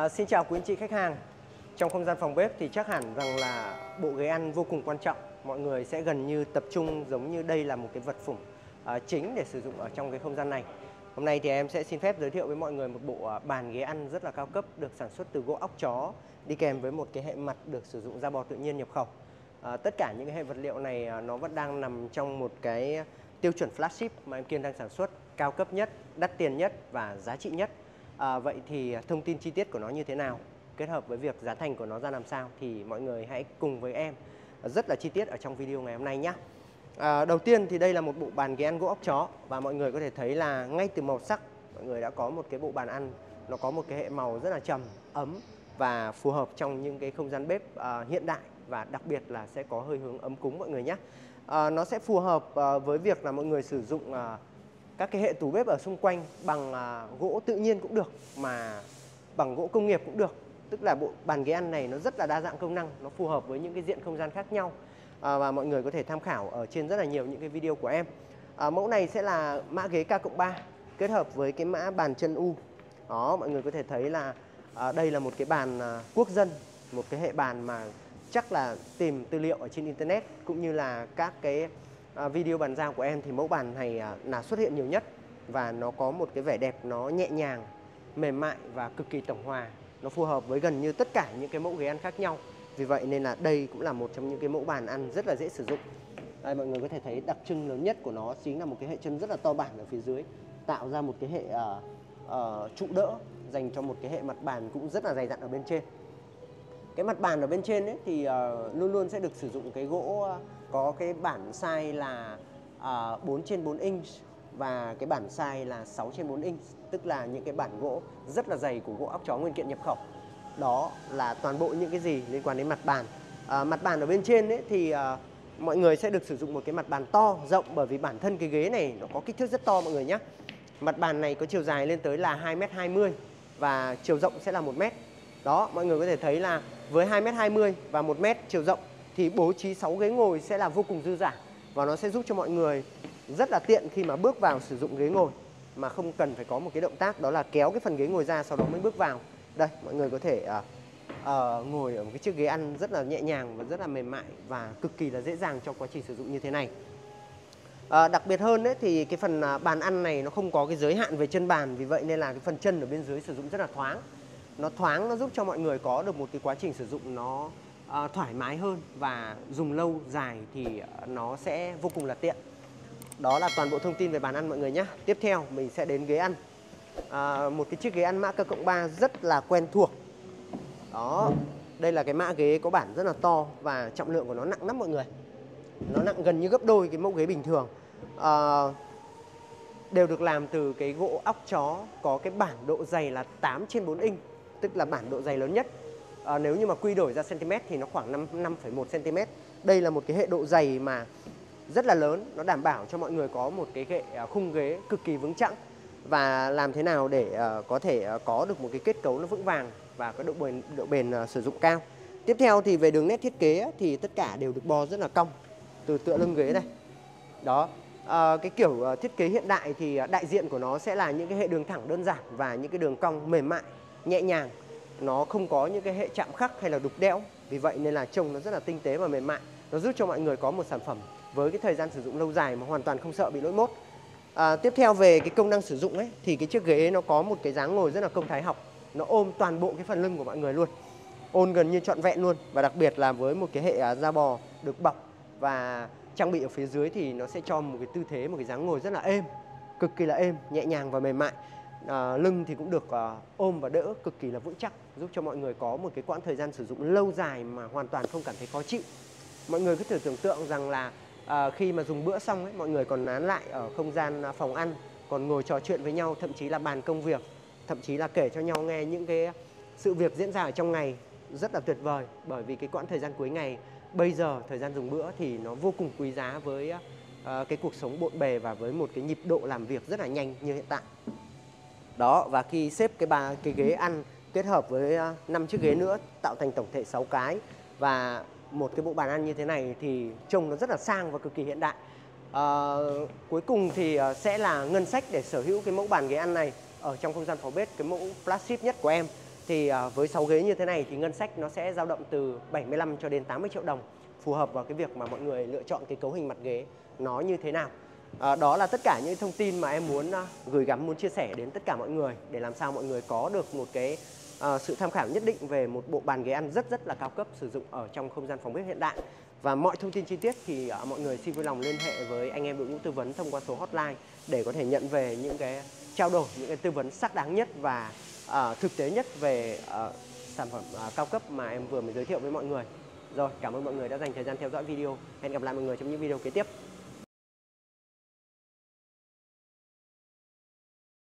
À, xin chào quý anh chị khách hàng. Trong không gian phòng bếp thì chắc hẳn rằng là bộ ghế ăn vô cùng quan trọng. Mọi người sẽ gần như tập trung giống như đây là một cái vật phẩm à, chính để sử dụng ở trong cái không gian này. Hôm nay thì em sẽ xin phép giới thiệu với mọi người một bộ à, bàn ghế ăn rất là cao cấp được sản xuất từ gỗ óc chó đi kèm với một cái hệ mặt được sử dụng da bò tự nhiên nhập khẩu. À, tất cả những cái hệ vật liệu này à, nó vẫn đang nằm trong một cái tiêu chuẩn flagship mà em Kiên đang sản xuất cao cấp nhất, đắt tiền nhất và giá trị nhất. À, vậy thì thông tin chi tiết của nó như thế nào kết hợp với việc giá thành của nó ra làm sao thì mọi người hãy cùng với em rất là chi tiết ở trong video ngày hôm nay nhé. À, đầu tiên thì đây là một bộ bàn ghế ăn gỗ ốc chó và mọi người có thể thấy là ngay từ màu sắc mọi người đã có một cái bộ bàn ăn nó có một cái hệ màu rất là trầm, ấm và phù hợp trong những cái không gian bếp à, hiện đại và đặc biệt là sẽ có hơi hướng ấm cúng mọi người nhé. À, nó sẽ phù hợp à, với việc là mọi người sử dụng à, các cái hệ tủ bếp ở xung quanh bằng à, gỗ tự nhiên cũng được mà bằng gỗ công nghiệp cũng được. Tức là bộ bàn ghế ăn này nó rất là đa dạng công năng nó phù hợp với những cái diện không gian khác nhau. À, và mọi người có thể tham khảo ở trên rất là nhiều những cái video của em. À, mẫu này sẽ là mã ghế K cộng 3 kết hợp với cái mã bàn chân U. Đó mọi người có thể thấy là à, đây là một cái bàn à, quốc dân một cái hệ bàn mà chắc là tìm tư liệu ở trên internet cũng như là các cái À, video bàn giao của em thì mẫu bàn này à, là xuất hiện nhiều nhất và nó có một cái vẻ đẹp nó nhẹ nhàng mềm mại và cực kỳ tổng hòa. Nó phù hợp với gần như tất cả những cái mẫu ghế ăn khác nhau. Vì vậy nên là đây cũng là một trong những cái mẫu bàn ăn rất là dễ sử dụng. Đây mọi người có thể thấy đặc trưng lớn nhất của nó chính là một cái hệ chân rất là to bản ở phía dưới tạo ra một cái hệ uh, uh, trụ đỡ dành cho một cái hệ mặt bàn cũng rất là dày dặn ở bên trên cái mặt bàn ở bên trên ấy thì uh, luôn luôn sẽ được sử dụng cái gỗ uh, có cái bản size là ờ, uh, 4 trên 4 inch và cái bản size là 6 trên 4 inch tức là những cái bản gỗ rất là dày của gỗ óc chó nguyên kiện nhập khẩu. Đó là toàn bộ những cái gì liên quan đến mặt bàn. À, mặt bàn ở bên trên ấy thì à, mọi người sẽ được sử dụng một cái mặt bàn to rộng bởi vì bản thân cái ghế này nó có kích thước rất to mọi người nhé mặt bàn này có chiều dài lên tới là 2m20 và chiều rộng sẽ là 1m đó mọi người có thể thấy là với 2m20 và 1m chiều rộng thì bố trí 6 ghế ngồi sẽ là vô cùng dư dả và nó sẽ giúp cho mọi người rất là tiện khi mà bước vào sử dụng ghế ngồi. Mà không cần phải có một cái động tác đó là kéo cái phần ghế ngồi ra sau đó mới bước vào. Đây mọi người có thể uh, uh, ngồi ở một cái chiếc ghế ăn rất là nhẹ nhàng và rất là mềm mại và cực kỳ là dễ dàng trong quá trình sử dụng như thế này. Uh, đặc biệt hơn đấy thì cái phần uh, bàn ăn này nó không có cái giới hạn về chân bàn vì vậy nên là cái phần chân ở bên dưới sử dụng rất là thoáng nó thoáng nó giúp cho mọi người có được một cái quá trình sử dụng nó uh, thoải mái hơn và dùng lâu dài thì à, nó sẽ vô cùng là tiện. Đó là toàn bộ thông tin về bàn ăn mọi người nhé. Tiếp theo mình sẽ đến ghế ăn. À, một cái chiếc ghế ăn mã cơ cộng 3 rất là quen thuộc. Đó đây là cái mã ghế có bản rất là to và trọng lượng của nó nặng lắm mọi người. Nó nặng gần như gấp đôi cái mẫu ghế bình thường. À, đều được làm từ cái gỗ óc chó có cái bản độ dày là 8 trên 4 inch tức là bản độ dày lớn nhất à, nếu như mà quy đổi ra cm thì nó khoảng 5 5,1 cm đây là một cái hệ độ dày mà rất là lớn nó đảm bảo cho mọi người có một cái hệ à, khung ghế cực kỳ vững chãi và làm thế nào để uh, có thể uh, có được một cái kết cấu nó vững vàng và có độ bền độ bền uh, sử dụng cao. Tiếp theo thì về đường nét thiết kế thì tất cả đều được bo rất là cong từ tựa lưng ghế này. Đó. À, cái kiểu uh, thiết kế hiện đại thì uh, đại diện của nó sẽ là những cái hệ đường thẳng đơn giản và những cái đường cong mềm mại, nhẹ nhàng. Nó không có những cái hệ chạm khắc hay là đục đẽo. Vì vậy nên là trông nó rất là tinh tế và mềm mại. Nó giúp cho mọi người có một sản phẩm với cái thời gian sử dụng lâu dài mà hoàn toàn không sợ bị lỗi mốt. À, tiếp theo về cái công năng sử dụng ấy thì cái chiếc ghế nó có một cái dáng ngồi rất là công thái học. Nó ôm toàn bộ cái phần lưng của mọi người luôn. Ôn gần như trọn vẹn luôn và đặc biệt là với một cái hệ à, da bò được bọc và trang bị ở phía dưới thì nó sẽ cho một cái tư thế một cái dáng ngồi rất là êm, cực kỳ là êm, nhẹ nhàng và mềm mại. À, lưng thì cũng được à, ôm và đỡ cực kỳ là vững chắc giúp cho mọi người có một cái quãng thời gian sử dụng lâu dài mà hoàn toàn không cảm thấy khó chịu. Mọi người cứ thử tưởng tượng rằng là à, khi mà dùng bữa xong ấy mọi người còn nán lại ở không gian à, phòng ăn còn ngồi trò chuyện với nhau thậm chí là bàn công việc thậm chí là kể cho nhau nghe những cái sự việc diễn ra ở trong ngày rất là tuyệt vời. Bởi vì cái quãng thời gian cuối ngày bây giờ thời gian dùng bữa thì nó vô cùng quý giá với uh, cái cuộc sống bộn bề và với một cái nhịp độ làm việc rất là nhanh như hiện tại đó và khi xếp cái ba cái ghế ăn kết hợp với ờ, năm chiếc ghế nữa tạo thành tổng thể 6 cái. Và một cái bộ bàn ăn như thế này thì trông nó rất là sang và cực kỳ hiện đại. À, cuối cùng thì ờ, sẽ là ngân sách để sở hữu cái mẫu bàn ghế ăn này ở trong không gian phòng bếp cái mẫu flagship nhất của em. Thì với 6 ghế như thế này thì ngân sách nó sẽ dao động từ 75 cho đến 80 triệu đồng phù hợp vào cái việc mà mọi người lựa chọn cái cấu hình mặt ghế nó như thế nào. À, đó là tất cả những thông tin mà em muốn uh, gửi gắm muốn chia sẻ đến tất cả mọi người để làm sao mọi người có được một cái uh, sự tham khảo nhất định về một bộ bàn ghế ăn rất rất là cao cấp sử dụng ở trong không gian phòng bếp hiện đại. Và mọi thông tin chi tiết thì uh, mọi người xin vui lòng liên hệ với anh em đội ngũ tư vấn thông qua số hotline để có thể nhận về những cái trao đổi những cái tư vấn xác đáng nhất và uh, thực tế nhất về uh, sản phẩm uh, cao cấp mà em vừa mới giới thiệu với mọi người. Rồi, cảm ơn mọi người đã dành thời gian theo dõi video. Hẹn gặp lại mọi người trong những video kế tiếp.